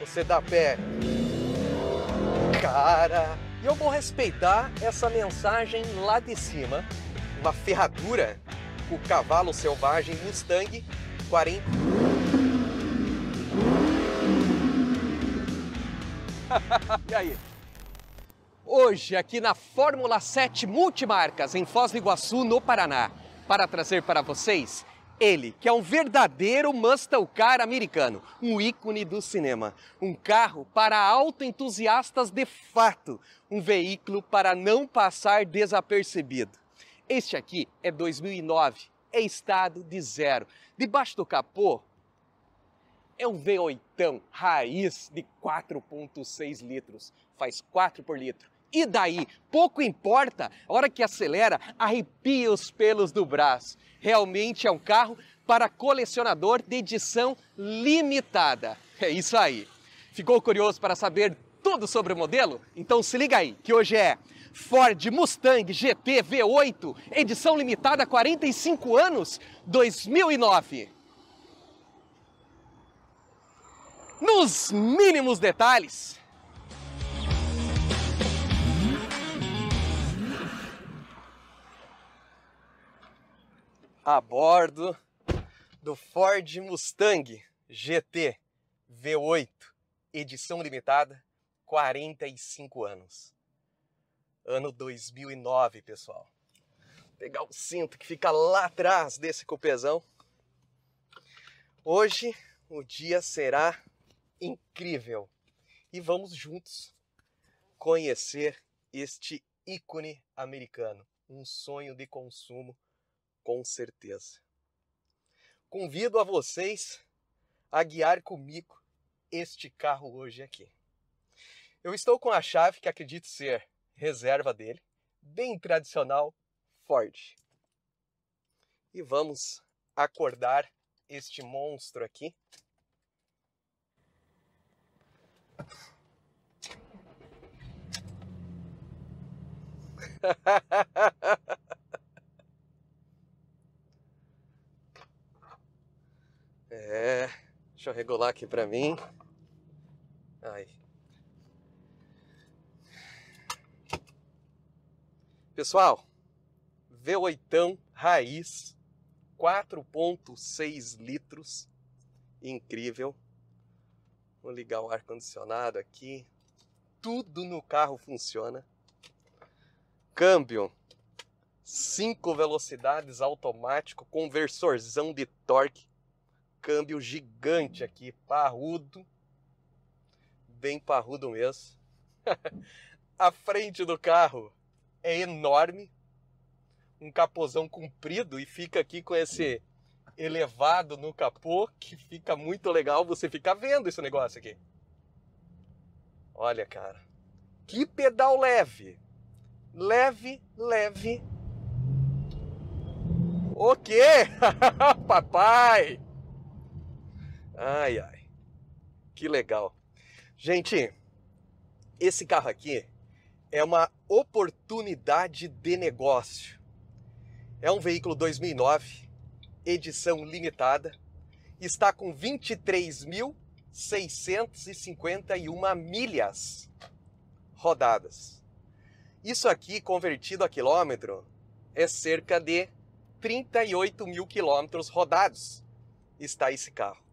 você dá pé. Cara, e eu vou respeitar essa mensagem lá de cima. Uma ferradura, o cavalo selvagem Mustang 40. e aí? Hoje, aqui na Fórmula 7 Multimarcas, em Foz do Iguaçu, no Paraná, para trazer para vocês ele, que é um verdadeiro muscle car americano, um ícone do cinema, um carro para autoentusiastas de fato, um veículo para não passar desapercebido. Este aqui é 2009, é estado de zero. Debaixo do capô é um V8 raiz de 4.6 litros, faz 4 por litro. E daí? Pouco importa, a hora que acelera, arrepia os pelos do braço. Realmente é um carro para colecionador de edição limitada. É isso aí. Ficou curioso para saber tudo sobre o modelo? Então se liga aí, que hoje é Ford Mustang GT V8, edição limitada 45 anos, 2009. Nos mínimos detalhes, a bordo do Ford Mustang GT V8, edição limitada, 45 anos. Ano 2009, pessoal. Vou pegar o cinto que fica lá atrás desse cupezão. Hoje o dia será incrível e vamos juntos conhecer este ícone americano, um sonho de consumo com certeza. Convido a vocês a guiar comigo este carro hoje aqui. Eu estou com a chave que acredito ser reserva dele, bem tradicional Ford. E vamos acordar este monstro aqui. É, deixa eu regular aqui para mim. Aí. Pessoal, V8 raiz, 4.6 litros, incrível. Vou ligar o ar condicionado aqui. Tudo no carro funciona. Câmbio 5 velocidades automático, conversorzão de torque câmbio gigante aqui, parrudo, bem parrudo mesmo. a frente do carro é enorme, um capozão comprido e fica aqui com esse elevado no capô que fica muito legal você ficar vendo esse negócio aqui. Olha, cara, que pedal leve, leve, leve. O quê? Papai! Ai, ai. Que legal. Gente, esse carro aqui é uma oportunidade de negócio. É um veículo 2009, edição limitada, está com 23.651 milhas rodadas. Isso aqui, convertido a quilômetro, é cerca de 38 mil quilômetros rodados está esse carro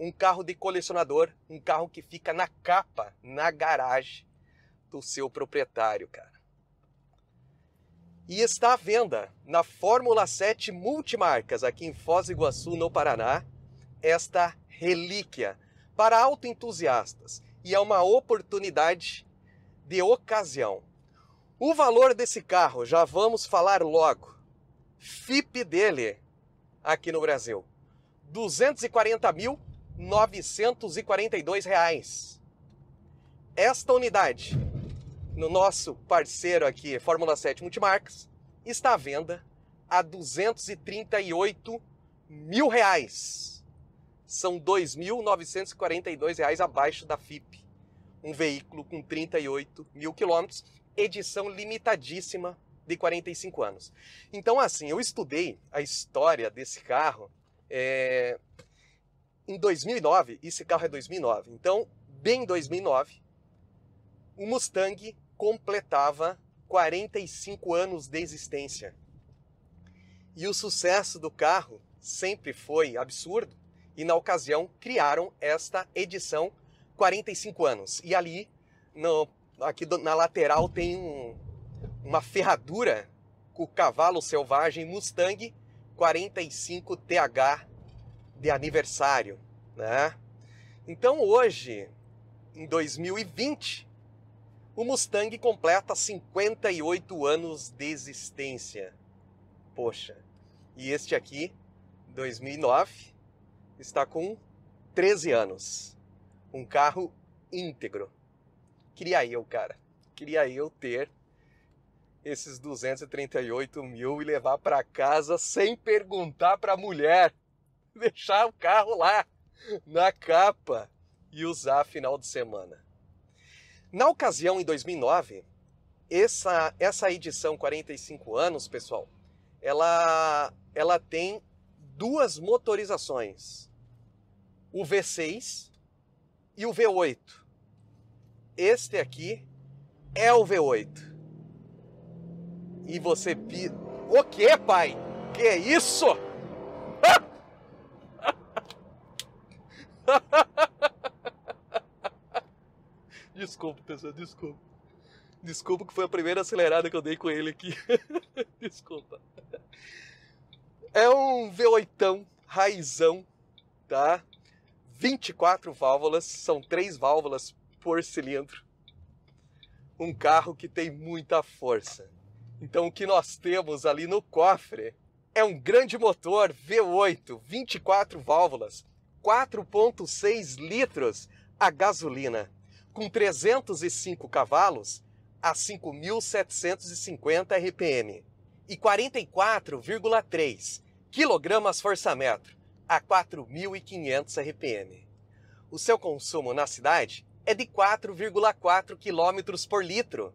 um carro de colecionador, um carro que fica na capa, na garagem do seu proprietário, cara. E está à venda na Fórmula 7 Multimarcas, aqui em Foz do Iguaçu, no Paraná, esta relíquia para autoentusiastas e é uma oportunidade de ocasião. O valor desse carro, já vamos falar logo. FIP dele aqui no Brasil, 240 mil 942 reais. Esta unidade, no nosso parceiro aqui, Fórmula 7 Multimarcas, está à venda a 238 mil reais. São 2.942 reais abaixo da FIP. Um veículo com 38 mil quilômetros, edição limitadíssima de 45 anos. Então, assim, eu estudei a história desse carro é, em 2009, esse carro é 2009, então bem em 2009, o Mustang completava 45 anos de existência. E o sucesso do carro sempre foi absurdo, e na ocasião criaram esta edição 45 anos. E ali, no, aqui na lateral, tem um, uma ferradura com o cavalo selvagem Mustang 45 TH de aniversário, né? Então hoje, em 2020, o Mustang completa 58 anos de existência. Poxa, e este aqui, 2009, está com 13 anos. Um carro íntegro. Queria eu, cara. Queria eu ter esses 238 mil e levar para casa sem perguntar para a mulher. Deixar o carro lá, na capa, e usar final de semana. Na ocasião, em 2009, essa, essa edição 45 anos, pessoal, ela, ela tem duas motorizações. O V6 e o V8. Este aqui é o V8. E você... O que, pai? Que é isso? Desculpa, pessoal, desculpa. Desculpa que foi a primeira acelerada que eu dei com ele aqui. desculpa. É um V8 raizão, tá? 24 válvulas, são três válvulas por cilindro. Um carro que tem muita força. Então o que nós temos ali no cofre é um grande motor V8, 24 válvulas, 4.6 litros a gasolina com 305 cavalos a 5.750 RPM e 44,3 kgfm a 4.500 RPM. O seu consumo na cidade é de 4,4 km por litro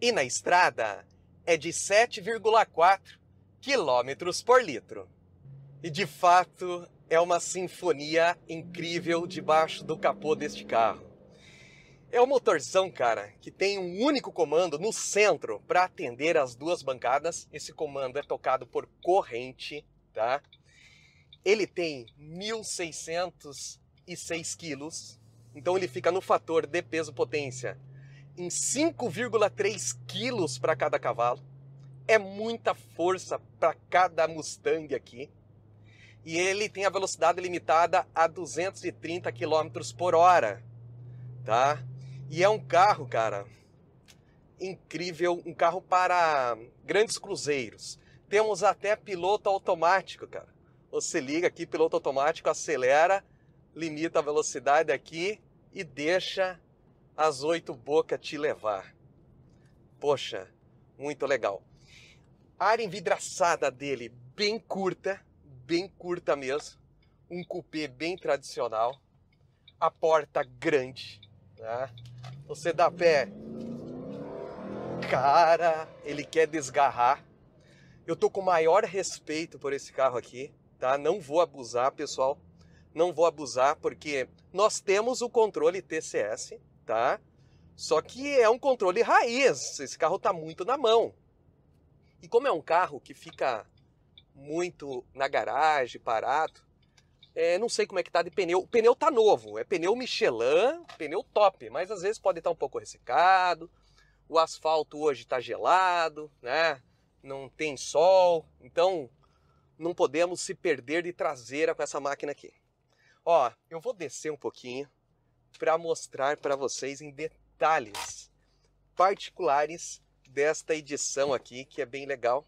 e na estrada é de 7,4 km por litro. E de fato é uma sinfonia incrível debaixo do capô deste carro. É um motorzão, cara, que tem um único comando no centro para atender as duas bancadas. Esse comando é tocado por corrente, tá? Ele tem 1.606 quilos, então ele fica no fator de peso-potência em 5,3 quilos para cada cavalo. É muita força para cada Mustang aqui. E ele tem a velocidade limitada a 230 km por hora, tá? E é um carro, cara, incrível, um carro para grandes cruzeiros. Temos até piloto automático, cara. Você liga aqui, piloto automático, acelera, limita a velocidade aqui e deixa as oito bocas te levar. Poxa, muito legal. A área envidraçada dele bem curta, bem curta mesmo. Um cupê bem tradicional. A porta grande, né? Você dá pé. Cara, ele quer desgarrar. Eu tô com maior respeito por esse carro aqui, tá? Não vou abusar, pessoal. Não vou abusar porque nós temos o controle TCS, tá? Só que é um controle raiz. Esse carro tá muito na mão. E como é um carro que fica muito na garagem, parado, é, não sei como é que tá de pneu. O pneu tá novo, é pneu Michelin, pneu top, mas às vezes pode estar um pouco ressecado. O asfalto hoje está gelado, né? Não tem sol, então não podemos se perder de traseira com essa máquina aqui. Ó, eu vou descer um pouquinho para mostrar para vocês em detalhes particulares desta edição aqui, que é bem legal.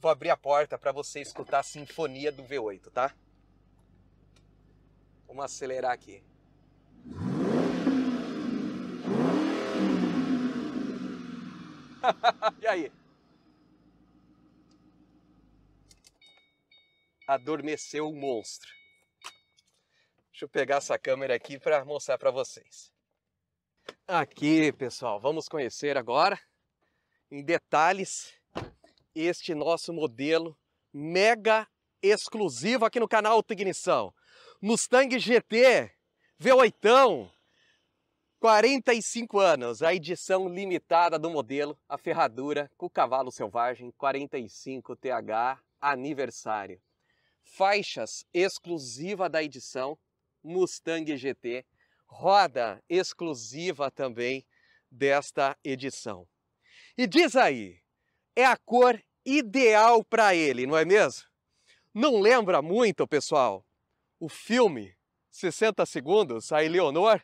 Vou abrir a porta para você escutar a sinfonia do V8, tá? Vamos acelerar aqui. e aí? Adormeceu o monstro. Deixa eu pegar essa câmera aqui para mostrar para vocês. Aqui, pessoal, vamos conhecer agora em detalhes este nosso modelo mega exclusivo aqui no canal Ignição. Mustang GT V8, 45 anos, a edição limitada do modelo, a ferradura com cavalo selvagem 45 TH aniversário. Faixas exclusiva da edição Mustang GT, roda exclusiva também desta edição. E diz aí, é a cor ideal para ele, não é mesmo? Não lembra muito, pessoal, o filme 60 Segundos, a Eleonor?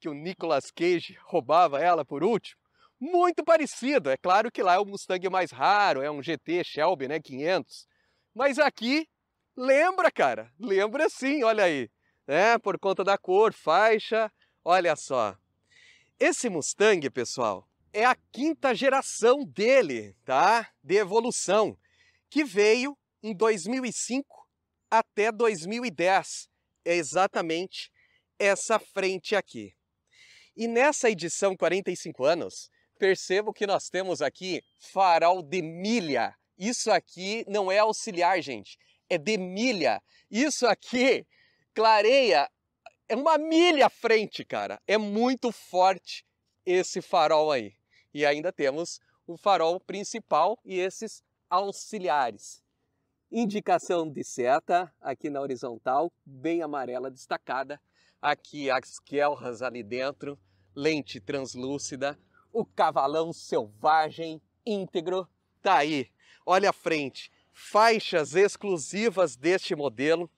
Que o Nicolas Cage roubava ela por último? Muito parecido, é claro que lá é o Mustang mais raro, é um GT Shelby, né, 500. Mas aqui, lembra, cara, lembra sim, olha aí. né? por conta da cor, faixa, olha só. Esse Mustang, pessoal, é a quinta geração dele, tá? De evolução, que veio em 2005 até 2010. É exatamente essa frente aqui. E nessa edição 45 anos, percebo que nós temos aqui farol de milha. Isso aqui não é auxiliar, gente, é de milha. Isso aqui clareia é uma milha à frente, cara. É muito forte esse farol aí. E ainda temos o farol principal e esses auxiliares. Indicação de seta aqui na horizontal, bem amarela destacada. Aqui as quelras ali dentro, lente translúcida, o cavalão selvagem íntegro. Tá aí, olha a frente, faixas exclusivas deste modelo.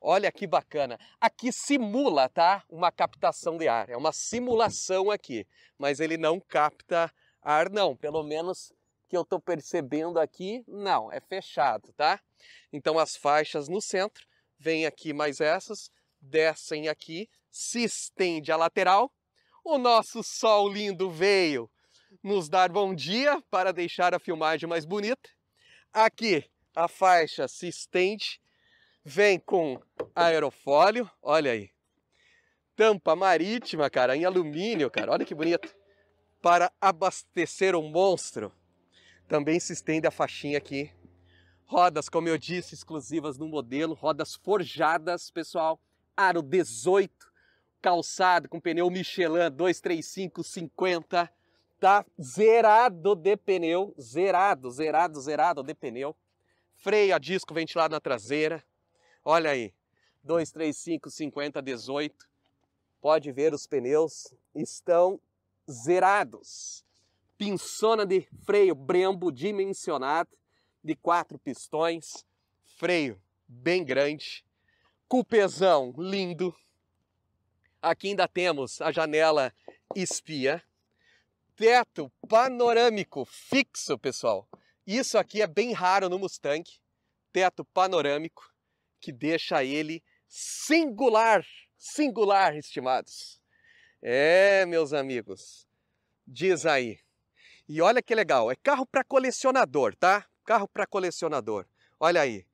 Olha que bacana. Aqui simula, tá? Uma captação de ar. É uma simulação aqui, mas ele não capta ar não, pelo menos que eu estou percebendo aqui, não, é fechado, tá? Então as faixas no centro, vem aqui mais essas, descem aqui, se estende a lateral. O nosso sol lindo veio nos dar bom dia para deixar a filmagem mais bonita. Aqui a faixa se estende, vem com aerofólio, olha aí. Tampa marítima, cara, em alumínio, cara, olha que bonito. Para abastecer o monstro. Também se estende a faixinha aqui. Rodas, como eu disse, exclusivas no modelo, rodas forjadas, pessoal. Aro 18, calçado com pneu Michelin 23550. Tá zerado de pneu, zerado, zerado, zerado de pneu. Freio a disco ventilado na traseira. Olha aí, 23550 18. Pode ver os pneus estão zerados pinçona de freio Brembo dimensionado de quatro pistões, freio bem grande, cupezão lindo. Aqui ainda temos a janela espia, teto panorâmico fixo, pessoal. Isso aqui é bem raro no Mustang, teto panorâmico que deixa ele singular, singular, estimados. É, meus amigos, diz aí, e olha que legal, é carro para colecionador, tá? Carro para colecionador. Olha aí.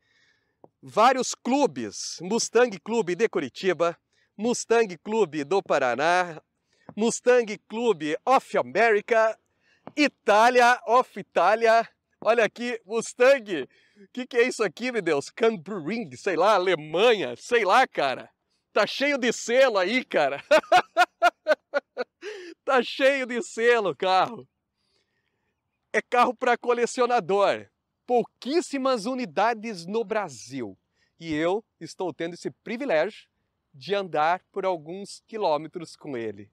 Vários clubes, Mustang Clube de Curitiba, Mustang Clube do Paraná, Mustang Clube of America, Itália of Itália. Olha aqui, Mustang. O que, que é isso aqui, meu Deus? Canberring, sei lá, Alemanha, sei lá, cara. Tá cheio de selo aí, cara. tá cheio de selo carro é carro para colecionador. Pouquíssimas unidades no Brasil. E eu estou tendo esse privilégio de andar por alguns quilômetros com ele,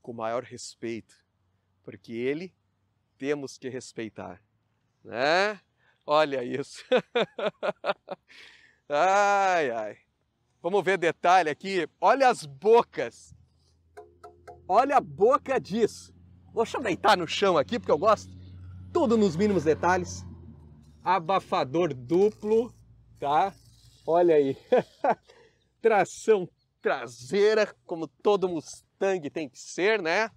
com maior respeito, porque ele temos que respeitar, né? Olha isso. ai, ai. Vamos ver detalhe aqui. Olha as bocas. Olha a boca disso. Deixa eu deitar no chão aqui, porque eu gosto tudo nos mínimos detalhes. Abafador duplo, tá? Olha aí. Tração traseira, como todo Mustang tem que ser, né?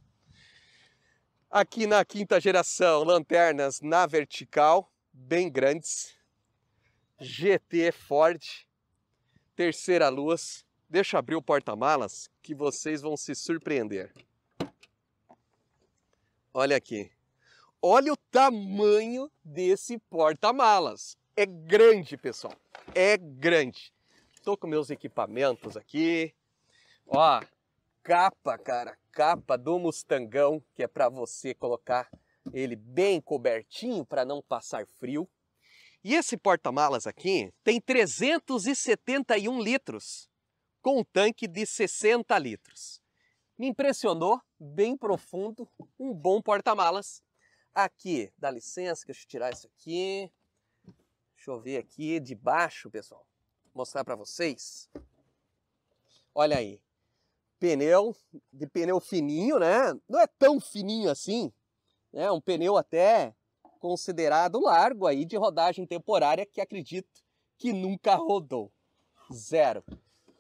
Aqui na quinta geração, lanternas na vertical, bem grandes. GT Ford, terceira luz. Deixa eu abrir o porta-malas que vocês vão se surpreender. Olha aqui. Olha o tamanho desse porta-malas. É grande, pessoal. É grande. Estou com meus equipamentos aqui. Ó, capa, cara, capa do Mustangão, que é para você colocar ele bem cobertinho para não passar frio. E esse porta-malas aqui tem 371 litros, com um tanque de 60 litros. Me impressionou, bem profundo, um bom porta-malas. Aqui, dá licença, deixa eu tirar isso aqui. Deixa eu ver aqui de baixo, pessoal. Mostrar para vocês. Olha aí. Pneu, de pneu fininho, né? Não é tão fininho assim. É um pneu até considerado largo aí de rodagem temporária que acredito que nunca rodou. Zero.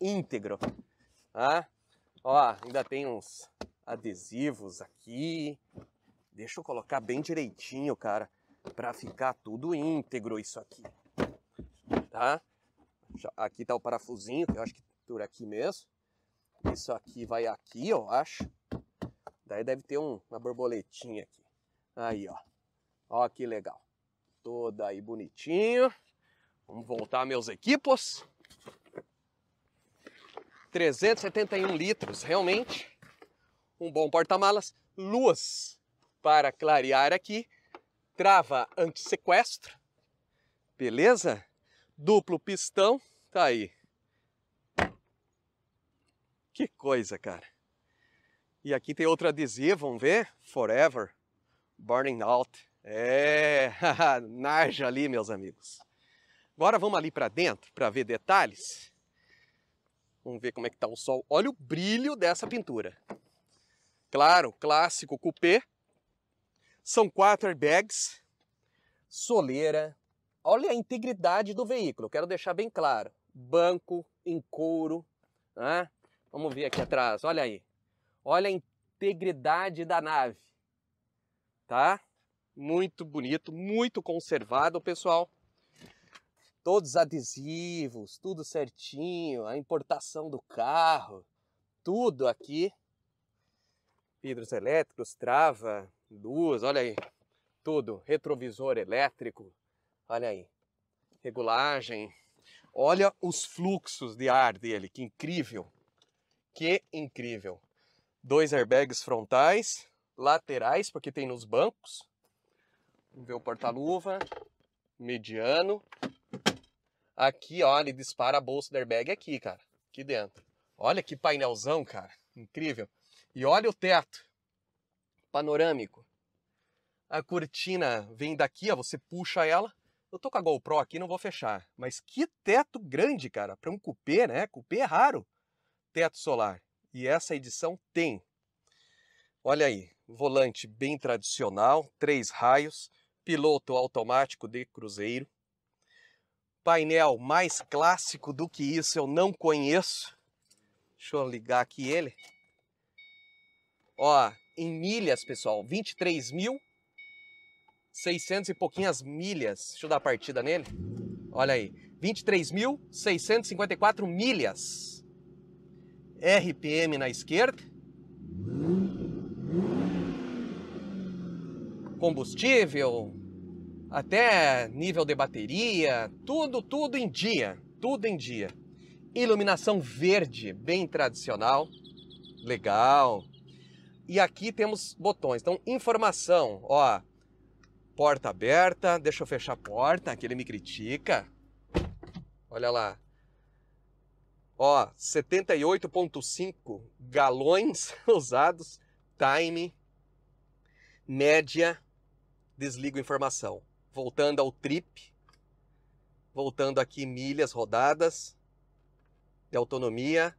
Íntegro. Ah, ó, ainda tem uns adesivos aqui. Deixa eu colocar bem direitinho, cara, para ficar tudo íntegro isso aqui. Tá? Aqui tá o parafusinho, que eu acho que por aqui mesmo. Isso aqui vai aqui, eu acho. Daí deve ter um, uma borboletinha aqui. Aí, ó. Ó que legal. Toda aí bonitinho. Vamos voltar meus equipos. 371 litros, realmente. Um bom porta-malas. Luz para clarear aqui. Trava anti-sequestro. Beleza? Duplo pistão. Tá aí. Que coisa, cara. E aqui tem outro adesivo, vamos ver? Forever. Burning Out. É, Narja ali, meus amigos. Agora vamos ali para dentro para ver detalhes. Vamos ver como é que tá o sol. Olha o brilho dessa pintura. Claro, clássico coupé. São quatro airbags. Soleira. Olha a integridade do veículo, quero deixar bem claro. Banco em couro. Né? Vamos ver aqui atrás, olha aí. Olha a integridade da nave. Tá? Muito bonito, muito conservado, pessoal. Todos adesivos, tudo certinho, a importação do carro, tudo aqui. Vidros elétricos, trava, duas, olha aí. Tudo, retrovisor elétrico, olha aí. Regulagem. Olha os fluxos de ar dele, que incrível. Que incrível. Dois airbags frontais, laterais, porque tem nos bancos. Vamos ver o porta-luva, mediano. Aqui, ó, ele dispara a bolsa do airbag aqui, cara, aqui dentro. Olha que painelzão, cara, incrível. E olha o teto, panorâmico. A cortina vem daqui, ó, você puxa ela. Eu tô com a GoPro aqui, não vou fechar. Mas que teto grande, cara, para um cupê, né? Cupê é raro, teto solar. E essa edição tem. Olha aí, volante bem tradicional, três raios piloto automático de cruzeiro. Painel mais clássico do que isso eu não conheço. Deixa eu ligar aqui ele. Ó, em milhas, pessoal, 23 mil 600 e pouquinhas milhas. Deixa eu dar a partida nele. Olha aí, 23.654 milhas. RPM na esquerda, combustível, até nível de bateria, tudo, tudo em dia, tudo em dia. Iluminação verde, bem tradicional, legal. E aqui temos botões, então informação, ó, porta aberta, deixa eu fechar a porta, que ele me critica. Olha lá. Ó, 78.5 galões usados, time, média desligo informação. Voltando ao trip, voltando aqui milhas rodadas de autonomia.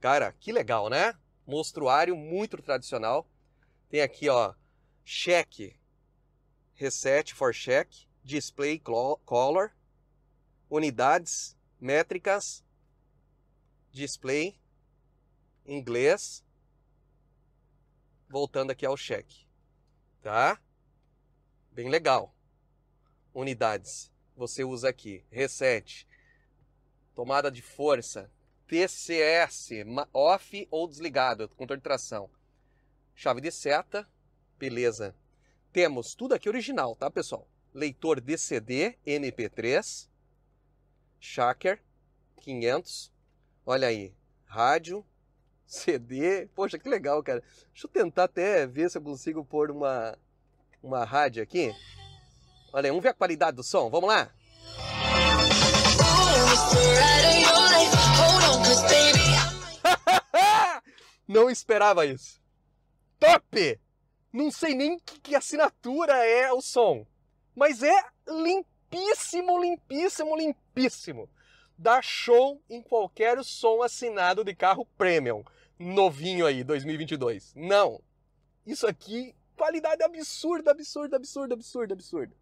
Cara, que legal, né? Mostruário muito tradicional. Tem aqui, ó, cheque, reset for check, display color, unidades, métricas, display, inglês, voltando aqui ao cheque. Tá? Bem legal. Unidades. Você usa aqui. Reset. Tomada de força. TCS. Off ou desligado. Controle de tração. Chave de seta. Beleza. Temos tudo aqui original, tá, pessoal? Leitor DCD MP3. Shaker. 500. Olha aí, rádio, CD. Poxa, que legal, cara. Deixa eu tentar até ver se eu consigo pôr uma, uma rádio aqui. Olha aí, vamos ver a qualidade do som. Vamos lá? Não esperava isso. Top! Não sei nem que, que assinatura é o som, mas é limpíssimo, limpíssimo, limpíssimo. Dá show em qualquer som assinado de carro premium, novinho aí, 2022. Não. Isso aqui, qualidade absurda, absurda, absurda, absurda, absurda.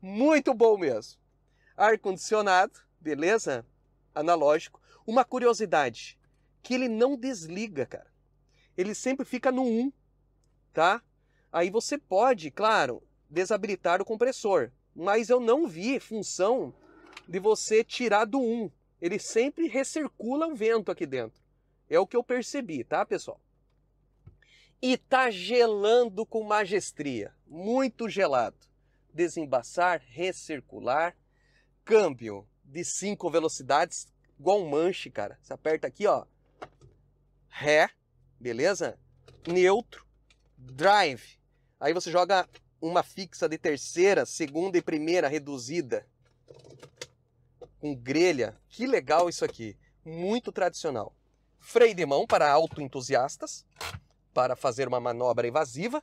Muito bom mesmo. Ar-condicionado, beleza? Analógico. Uma curiosidade, que ele não desliga, cara. Ele sempre fica no 1, tá? Aí você pode, claro, desabilitar o compressor, mas eu não vi função de você tirar do 1. Ele sempre recircula o vento aqui dentro. É o que eu percebi, tá, pessoal? E tá gelando com majestria, muito gelado. Desembaçar, recircular, câmbio de cinco velocidades, igual um manche, cara. Você aperta aqui, ó. Ré, beleza? Neutro, drive. Aí você joga uma fixa de terceira, segunda e primeira reduzida. Com grelha. Que legal isso aqui. Muito tradicional. Freio de mão para autoentusiastas, para fazer uma manobra evasiva.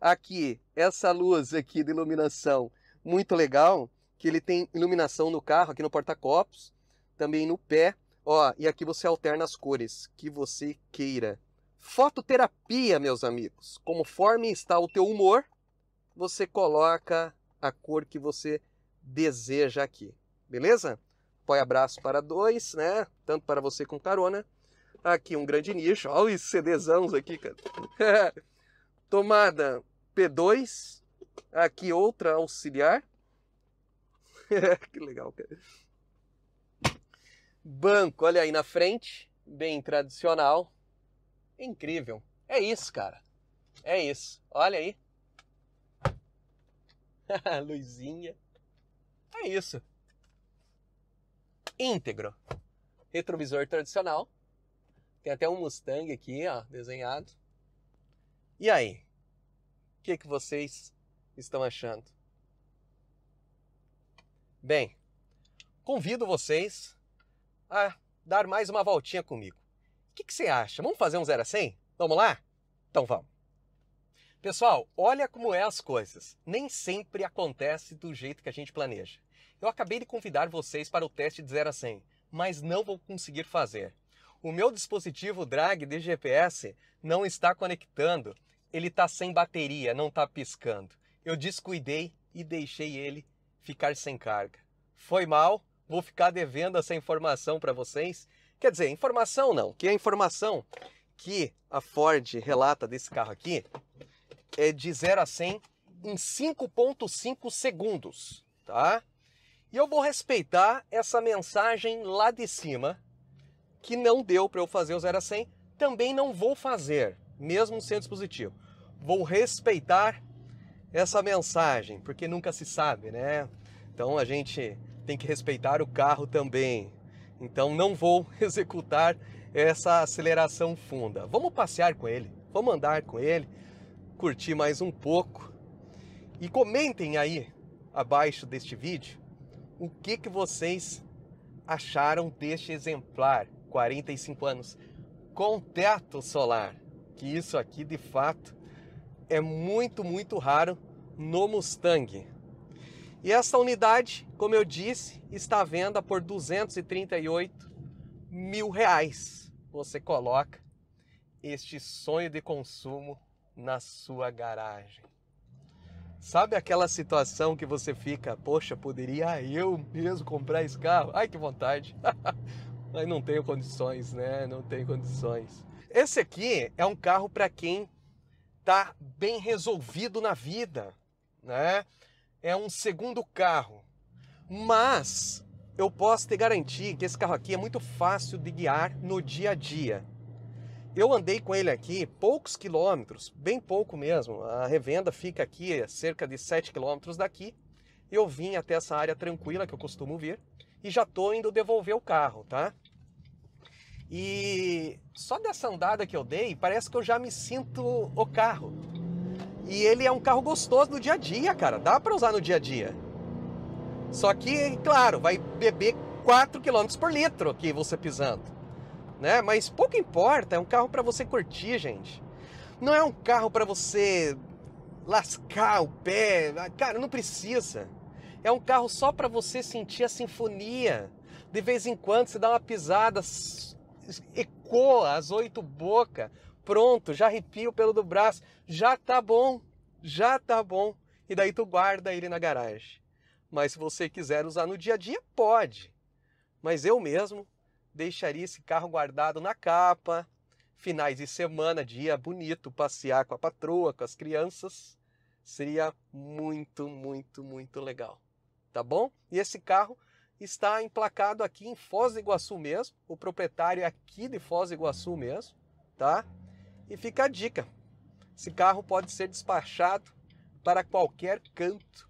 Aqui, essa luz aqui de iluminação, muito legal que ele tem iluminação no carro, aqui no porta-copos, também no pé. Ó, e aqui você alterna as cores que você queira. Fototerapia, meus amigos. Conforme está o teu humor, você coloca a cor que você deseja aqui. Beleza? Põe abraço para dois, né? Tanto para você com carona. Aqui um grande nicho. Olha os CDzãos aqui, cara. Tomada P2. Aqui outra auxiliar. que legal, cara. Banco, olha aí na frente, bem tradicional. Incrível. É isso, cara. É isso. Olha aí. Luzinha. É isso. Íntegro. Retrovisor tradicional. Tem até um Mustang aqui, ó, desenhado. E aí? O que, que vocês estão achando? Bem, convido vocês a dar mais uma voltinha comigo. O que, que você acha? Vamos fazer um 0 a 100? Vamos lá? Então vamos. Pessoal, olha como é as coisas. Nem sempre acontece do jeito que a gente planeja. Eu acabei de convidar vocês para o teste de 0 a 100, mas não vou conseguir fazer. O meu dispositivo drag de GPS não está conectando, ele está sem bateria, não está piscando. Eu descuidei e deixei ele ficar sem carga. Foi mal, vou ficar devendo essa informação para vocês. Quer dizer, informação não, que a informação que a Ford relata desse carro aqui é de 0 a 100 em 5.5 segundos, tá? E eu vou respeitar essa mensagem lá de cima, que não deu para eu fazer o 0 a 100, também não vou fazer, mesmo sendo dispositivo. Vou respeitar essa mensagem, porque nunca se sabe, né? Então a gente tem que respeitar o carro também. Então não vou executar essa aceleração funda. Vamos passear com ele, vamos andar com ele, curtir mais um pouco. E comentem aí abaixo deste vídeo o que, que vocês acharam deste exemplar 45 anos com teto solar. Que isso aqui de fato é muito, muito raro no Mustang. E essa unidade, como eu disse, está à venda por 238 mil reais. Você coloca este sonho de consumo na sua garagem. Sabe aquela situação que você fica, poxa, poderia eu mesmo comprar esse carro? Ai, que vontade. Mas não tenho condições, né? Não tenho condições. Esse aqui é um carro para quem está bem resolvido na vida, né? É um segundo carro. Mas eu posso te garantir que esse carro aqui é muito fácil de guiar no dia a dia. Eu andei com ele aqui poucos quilômetros, bem pouco mesmo. A revenda fica aqui a cerca de 7 quilômetros daqui. Eu vim até essa área tranquila que eu costumo vir e já tô indo devolver o carro, tá? E só dessa andada que eu dei, parece que eu já me sinto o carro. E ele é um carro gostoso no dia a dia, cara. Dá para usar no dia a dia. Só que, claro, vai beber 4 km por litro aqui você pisando. Né? Mas pouco importa, é um carro para você curtir, gente. Não é um carro para você lascar o pé. Cara, não precisa. É um carro só para você sentir a sinfonia. De vez em quando você dá uma pisada, ecoa as oito bocas. Pronto, já arrepio pelo do braço. Já tá bom. Já tá bom. E daí tu guarda ele na garagem. Mas se você quiser usar no dia a dia, pode. Mas eu mesmo deixaria esse carro guardado na capa, finais de semana, dia bonito, passear com a patroa, com as crianças, seria muito, muito, muito legal. Tá bom? E esse carro está emplacado aqui em Foz do Iguaçu mesmo, o proprietário é aqui de Foz do Iguaçu mesmo, tá? E fica a dica. Esse carro pode ser despachado para qualquer canto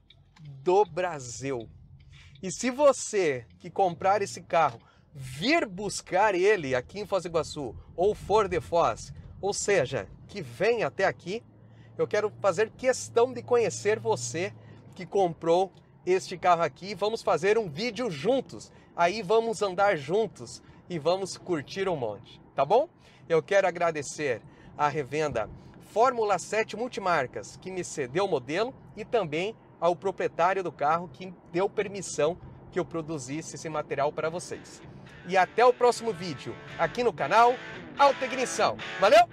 do Brasil. E se você que comprar esse carro vir buscar ele aqui em Foz do Iguaçu ou for de Foz, ou seja, que vem até aqui, eu quero fazer questão de conhecer você que comprou este carro aqui. Vamos fazer um vídeo juntos. Aí vamos andar juntos e vamos curtir um monte, tá bom? Eu quero agradecer a revenda Fórmula 7 Multimarcas que me cedeu o modelo e também ao proprietário do carro que deu permissão que eu produzisse esse material para vocês. E até o próximo vídeo aqui no canal Alta Ignição. Valeu!